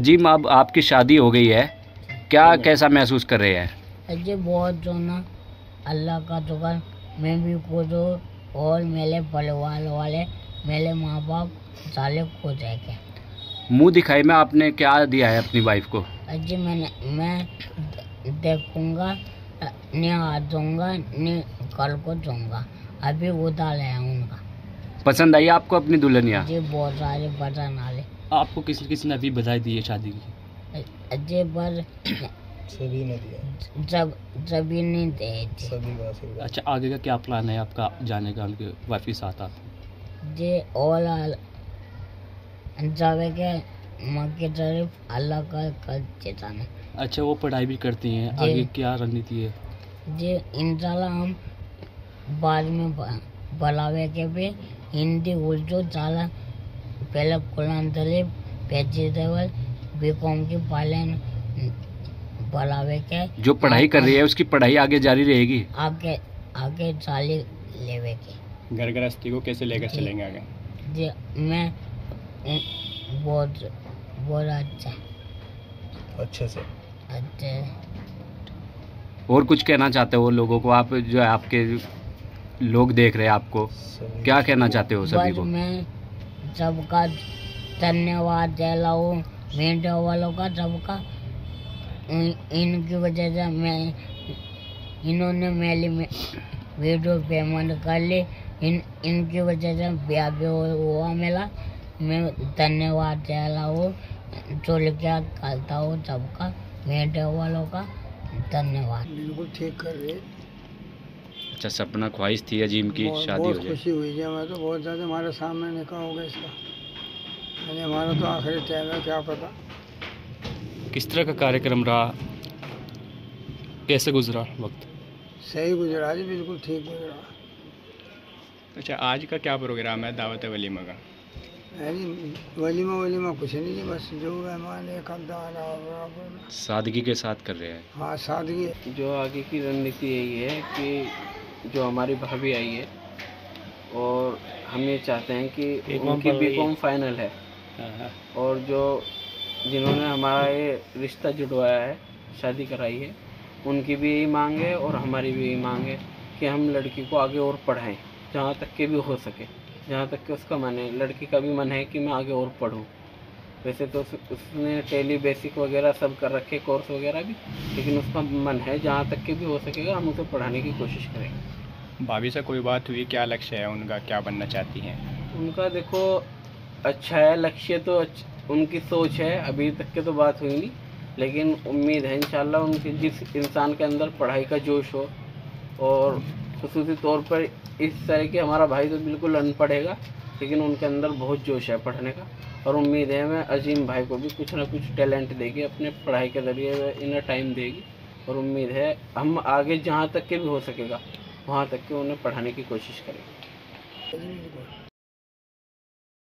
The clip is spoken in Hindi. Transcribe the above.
अजीम अब आपकी शादी हो गई है। क्या कैसा महसूस कर रहे हैं? अजय बहुत जो ना अल्लाह का शुक्र मैं भी खुद हूँ और मेरे परिवार वाले मेरे माँ बाप साले खुद है के मुँह दिखाई में आपने क्या दिया है अपनी वाइफ को? अजय मैंने मैं देखूँगा नहीं आज दूँगा नहीं कल को दूँगा अभी उधार है। उनका पसंद आई आपको अपनी दुल्हनिया? अजय बहुत सारे बटन आले आपको किस किस ने अभी बधाई दी है शादी की? अजय पर सभी ने दिया। जब जभी नहीं दे सभी का अच्छा आगे का क्या प्लान है आपका जाने का उनके वाइफ के साथ आप? जे और अल- जावे के माँ की तरफ़ अल्लाह का कर चेताने अच्छा वो पढ़ाई भी करती हैं। आगे क्या रणनीति है? जे इंशाल्लाह हम बाद में ब- बुलावे के भी हिंदी उर्दू जाला पहले कुरान तलीब वेजिटेबल बी कॉम की पालन बुलावे के जो पढ़ाई कर रही है उसकी पढ़ाई आगे जारी रहेगी। आगे आगे चाली लेवे के। घर गृहस्थी को कैसे लेकर चलेंगे आगे? जे मैं बहुत बहुत अच्छा। अच्छे से। अच्छा। और कुछ कहना चाहते हो लोगों को? आप जो है आपके लोग देख रहे हैं आपको। क्या कहना चाहते हो सभी को? मैं सबका धन्यवाद दे रहा हूँ। मीडिया वालों का सबका। इन- इनकी वजह से मैं इन्होंने मेरी में- वीडियो पेमेंट कर ली। इन इनकी वजह से ब्याह भी हुआ मेरा। मैं धन्यवाद दे रहा हूँ। जो क्या करता हूँ सबका। मीडिया वालों का धन्यवाद। बिल्कुल ठीक कर रहे अच्छा सपना ख्वाहिश थी अजीम की बहुत शादी हो बहुत जाए? खुशी हुई है हमें तो बहुत ज़्यादा हमारे सामने निकाह हो गया इसका। यानी हमारा तो आखिरी टाइम है क्या पता। किस तरह का कार्यक्रम रहा? कैसे गुजरा वक्त? सही गुजरा जी बिल्कुल ठीक गुजरा। अच्छा आज का क्या प्रोग्राम है दावत वलीमा का? है जी वलीमा वलीमा कुछ नहीं जी बस जो मेहमान एक सादगी के साथ कर रहे हैं। हाँ सादगी। जो आगे की रणनीति यही है कि जो हमारी भाभी आई है और हम ये चाहते हैं कि उनकी बी कॉम फाइनल है। और जो जिन्होंने हमारा ये रिश्ता जुड़वाया है शादी कराई है उनकी भी यही मांग है और हमारी भी यही मांग है कि हम लड़की को आगे और पढ़ाएँ जहाँ तक के भी हो सके। जहाँ तक कि उसका मन है लड़की का भी मन है कि मैं आगे और पढूं। वैसे तो उस, उसने टेली बेसिक वगैरह सब कर रखे कोर्स वगैरह भी लेकिन उसका मन है जहाँ तक के भी हो सकेगा हम उसे पढ़ाने की कोशिश करेंगे। भाभी से कोई बात हुई? क्या लक्ष्य है उनका? क्या बनना चाहती हैं? उनका देखो अच्छा है लक्ष्य तो अच्छ, उनकी सोच है अभी तक के तो बात हुई नहीं लेकिन उम्मीद है इंशाल्लाह उनके जिस इंसान के अंदर पढ़ाई का जोश हो और खसूसी तौर पर इस तरह के हमारा भाई तो बिल्कुल अनपढ़ेगा लेकिन उनके अंदर बहुत जोश है पढ़ने का। और उम्मीद है मैं अजीम भाई को भी कुछ ना कुछ टैलेंट देगी, अपने पढ़ाई के ज़रिए इन्हें टाइम देगी। और उम्मीद है हम आगे जहाँ तक के भी हो सकेगा, वहाँ तक के उन्हें पढ़ाने की कोशिश करेंगे।